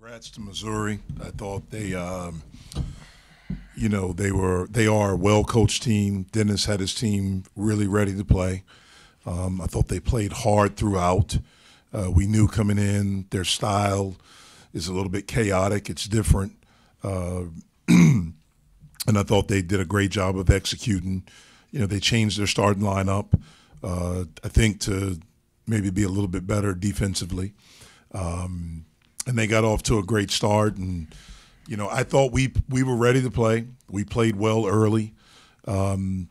Congrats to Missouri. I thought they, um, you know, they were they are a well coached team. Dennis had his team really ready to play. Um, I thought they played hard throughout. Uh, we knew coming in their style is a little bit chaotic. It's different, uh, and I thought they did a great job of executing. You know, they changed their starting lineup. Uh, I think to maybe be a little bit better defensively. Um, and they got off to a great start. And you know, I thought we we were ready to play. We played well early. Um,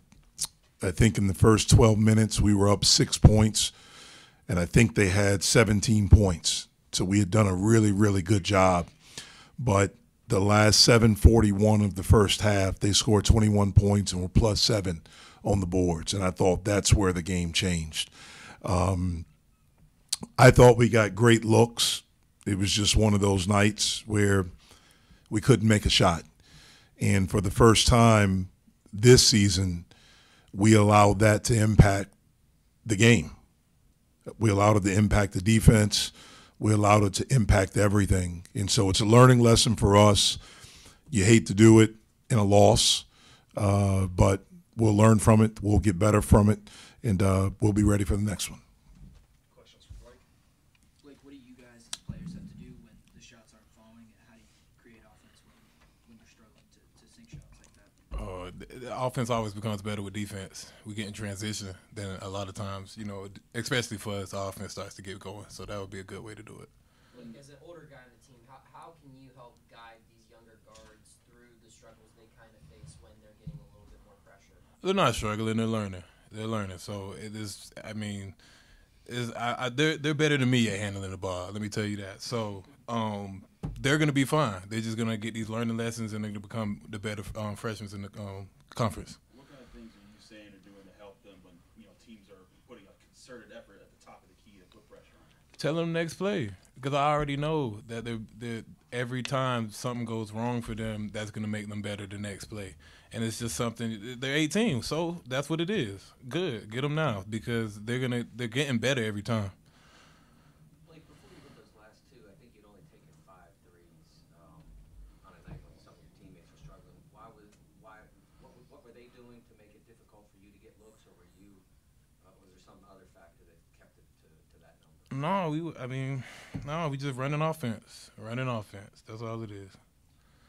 I think in the first 12 minutes we were up six points, and I think they had 17 points. So we had done a really really good job. But the last 741 of the first half, they scored 21 points and were plus seven on the boards. And I thought that's where the game changed. Um, I thought we got great looks it was just one of those nights where we couldn't make a shot. And for the first time this season, we allowed that to impact the game. We allowed it to impact the defense. We allowed it to impact everything. And so it's a learning lesson for us. You hate to do it in a loss, uh, but we'll learn from it. We'll get better from it, and uh, we'll be ready for the next one. the offense always becomes better with defense. We get in transition then a lot of times, you know, especially for us, offense starts to get going. So that would be a good way to do it. As an older guy on the team, how, how can you help guide these younger guards through the struggles they kind of face when they're getting a little bit more pressure? They're not struggling; they're learning. They're learning. So it is. I mean, is I, I, they're they're better than me at handling the ball. Let me tell you that. So um, they're gonna be fine. They're just gonna get these learning lessons, and they're gonna become the better um, freshmen in the um, conference. What kind of things are you saying or doing to help them when you know teams are putting a concerted effort at the top of the key to put pressure on? Tell them next play because I already know that they're, they're, every time something goes wrong for them, that's going to make them better the next play. And it's just something. They're 18, so that's what it is. Good, get them now because they're gonna they're getting better every time. No, we. I mean, no, we just running offense, running offense. That's all it is.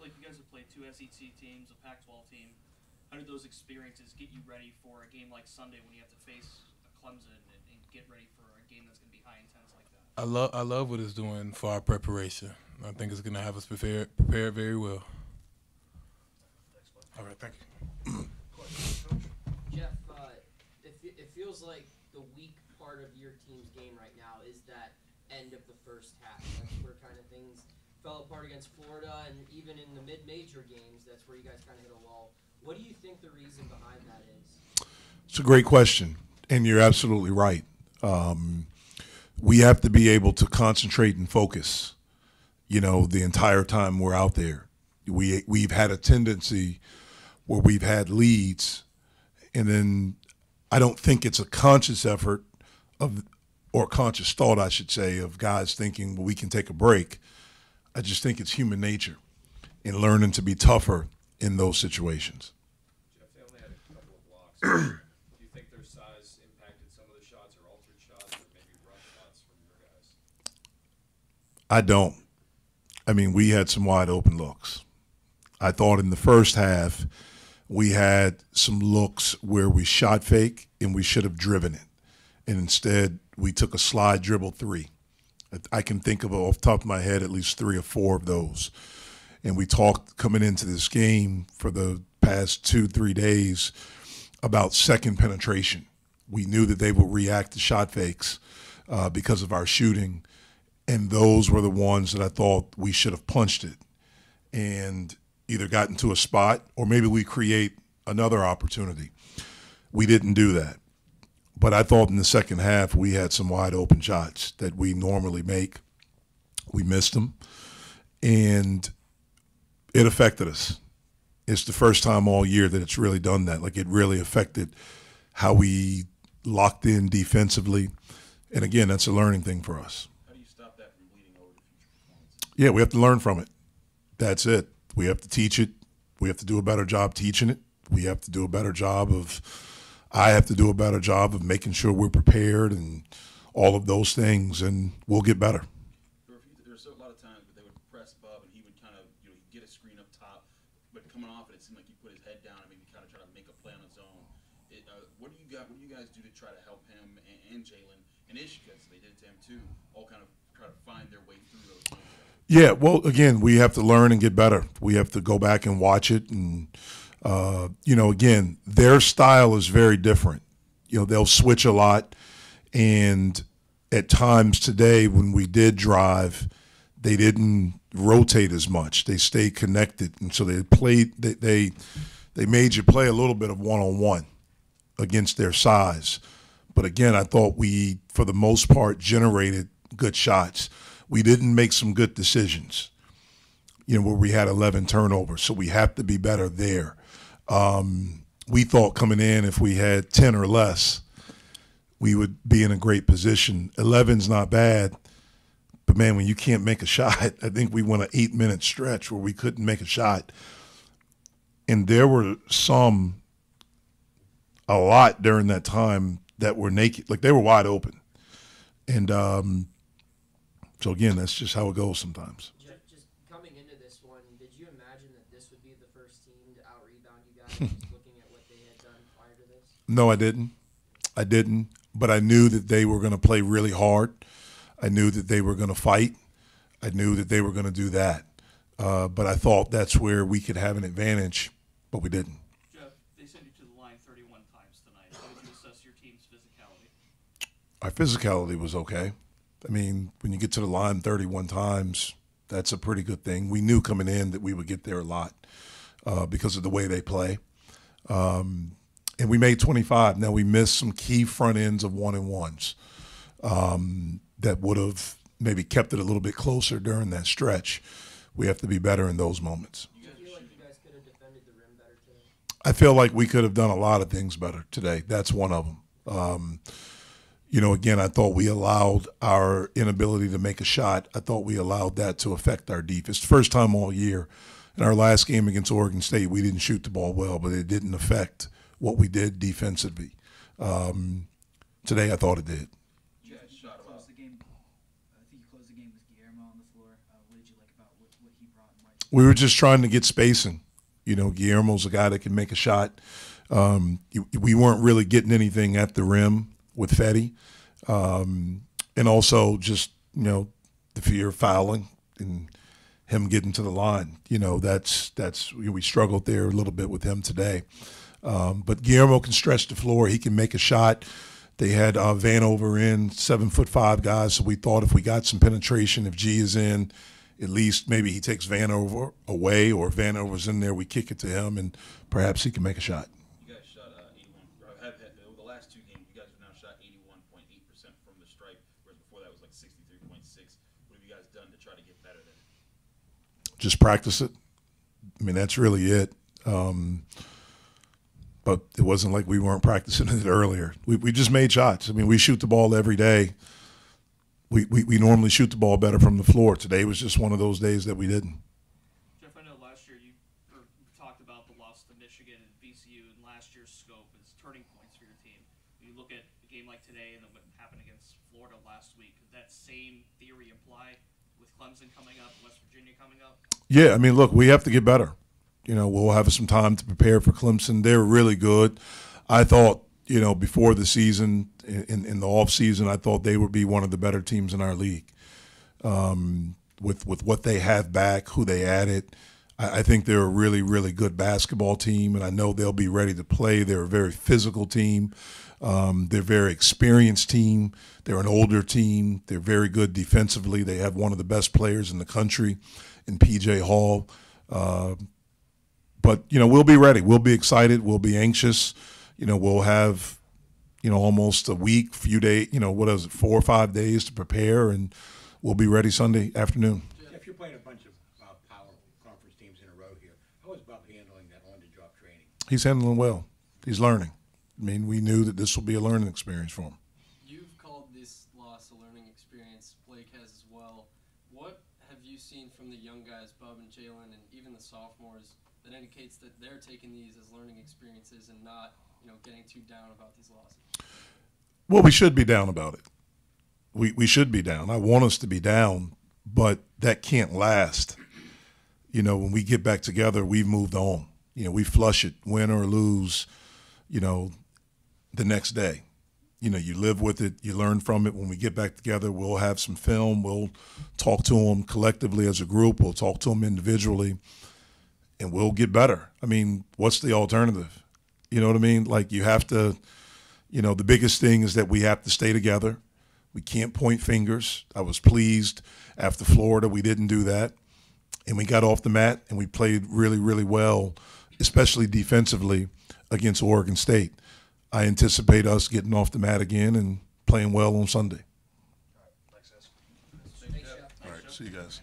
Like you guys have played two SEC teams, a Pac-12 team. How did those experiences get you ready for a game like Sunday when you have to face a Clemson and, and get ready for a game that's going to be high intense like that? I love I love what it's doing for our preparation. I think it's going to have us prepared prepared very well. All right, thank you. Jeff, uh, it, it feels like the weak part of your team's game right now is that end of the first half. That's where kind of things fell apart against Florida, and even in the mid-major games, that's where you guys kind of hit a wall. What do you think the reason behind that is? It's a great question, and you're absolutely right. Um, we have to be able to concentrate and focus. You know, the entire time we're out there, we we've had a tendency where we've had leads, and then I don't think it's a conscious effort of or conscious thought, I should say, of guys thinking, well, we can take a break. I just think it's human nature in learning to be tougher in those situations. Jeff, they only had a couple of blocks. Do you think their size impacted some of the shots or altered shots or maybe rough shots from your guys? I don't. I mean, we had some wide open looks. I thought in the first half, we had some looks where we shot fake and we should have driven it and instead we took a slide dribble three. I can think of off the top of my head at least three or four of those. And we talked coming into this game for the past two, three days about second penetration. We knew that they would react to shot fakes uh, because of our shooting. And those were the ones that I thought we should have punched it and either got into a spot or maybe we create another opportunity. We didn't do that. But I thought in the second half we had some wide open shots that we normally make. We missed them, and it affected us. It's the first time all year that it's really done that. Like it really affected how we locked in defensively. And again, that's a learning thing for us. How do you stop that from bleeding over to future performance? Yeah, we have to learn from it. That's it. We have to teach it. We have to do a better job teaching it. We have to do a better job of, I have to do a better job of making sure we're prepared and all of those things, and we'll get better. There were, a few- there were so- a lot of times where they would press Bub and he would kind of, you know, get a screen up top, but coming off it, it seemed like he put his head down and maybe kind of try to make a play on his own. It, uh, what do you got? What do you guys do to try to help him and, and Jaland and Ish So they did it to him too? All kind of try to find their way through those. Yeah, well, again, we have to learn and get better. We have to go back and watch it, and uh, you know, again, their style is very different. You know, they'll switch a lot, and at times today, when we did drive, they didn't rotate as much. They stayed connected, and so they played. They they, they made you play a little bit of one on one against their size. But again, I thought we, for the most part, generated good shots. We didn't make some good decisions, you know, where we had 11 turnovers. So we have to be better there. Um, we thought coming in, if we had 10 or less, we would be in a great position. 11's not bad. But man, when you can't make a shot, I think we went an eight minute stretch where we couldn't make a shot. And there were some a lot during that time that were naked, like they were wide open. And um, so again, that's just how it goes sometimes. Jeff, just coming into this one, did you imagine that this would be the first team to out rebound you guys? just looking at what they had done prior to this. No, I didn't. I didn't. But I knew that they were going to play really hard. I knew that they were going to fight. I knew that they were going to do that. Uh, but I thought that's where we could have an advantage, but we didn't. Jeff, they sent you to the line 31 times tonight. How would you assess your team's physicality? Our physicality was okay. I mean, when you get to the line 31 times, that's a pretty good thing. We knew coming in that we would get there a lot uh, because of the way they play. Um, and we made 25. Now, we missed some key front ends of one and ones um, that would have maybe kept it a little bit closer during that stretch. We have to be better in those moments. Do you feel like you guys could have defended the rim better today? I feel like we could have done a lot of things better today. That's one of them. Um, you know, again, I thought we allowed our inability to make a shot. I thought we allowed that to affect our defense. First time all year. In our last game against Oregon State, we didn't shoot the ball well, but it didn't affect what we did defensively. Um, today, I thought it did. You guys closed the game. I think you closed the game with Guillermo on the floor. Uh, what did you like about what, what he brought and we were just trying to get spacing. You know, Guillermo's a guy that can make a shot. Um, we weren't really getting anything at the rim with Fede, um, and also just you know the fear of fouling and him getting to the line. You know, that's that's we struggled there a little bit with him today. Um, but Guillermo can stretch the floor. He can make a shot. They had uh, Vanover in, seven foot five guys. So we thought if we got some penetration, if G is in, at least maybe he takes Vanover away, or Vanover's in there, we kick it to him, and perhaps he can make a shot. You guys shot uh, 81. Or have over the last two games. You guys have now shot 81.8 percent from the stripe, whereas before that was like 63.6. What have you guys done to try to get better there? Just practice it. I mean, that's really it. Um, but it wasn't like we weren't practicing it earlier. We, we just made shots. I mean, we shoot the ball every day. We, we, we normally shoot the ball better from the floor. Today was just one of those days that we didn't. Jeff, I know last year you talked about the loss to Michigan and VCU and last year's scope as turning points for your team. When you look at a game like today and then what happened against Florida last week, could that same theory apply Clemson coming up, West Virginia coming up? Yeah, I mean, look, we have to get better. You know, we'll have some time to prepare for Clemson. They're really good. I thought, you know, before the season, in, in the off season, I thought they would be one of the better teams in our league. Um, with with what they have back, who they added, I, I think they're a really really good basketball team, and I know they'll be ready to play. They're a very physical team. Um, they're a very experienced team. They're an older team. They're very good defensively. They have one of the best players in the country, in PJ Hall. Uh, but you know we'll be ready. We'll be excited. We'll be anxious. You know we'll have you know almost a week, few days. You know what is it, four or five days to prepare, and we'll be ready Sunday afternoon. Jeff, you're playing a bunch of uh, power conference teams in a row here. How is Bub handling that on-the-job training? He's handling well. He's learning. I mean, we knew that this will be a learning experience for him. You've called this loss a learning experience. Blake has as well. What have you seen from the young guys, Bub and Jaland, and even the sophomores, that indicates that they're taking these as learning experiences and not, you know, getting too down about these losses? Well, we should be down about it. We we should be down. I want us to be down, but that can't last. You know, when we get back together, we've moved on. You know, we flush it, win or lose. You know, the next day. You know, you live with it, you learn from it. When we get back together, we'll have some film. We'll talk to them collectively as a group. We'll talk to them individually, and we'll get better. I mean, what's the alternative? You know what I mean? Like you have to you know, the biggest thing is that we have to stay together. We can't point fingers. I was pleased after Florida we didn't do that. And we got off the mat and we played really, really well, especially defensively against Oregon State. I anticipate us getting off the mat again and playing well on Sunday. All right, see you guys.